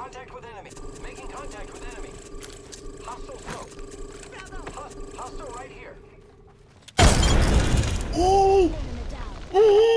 Contact with enemy. Making contact with enemy. Hostile smoke. Host hostile right here. Oh! Oh!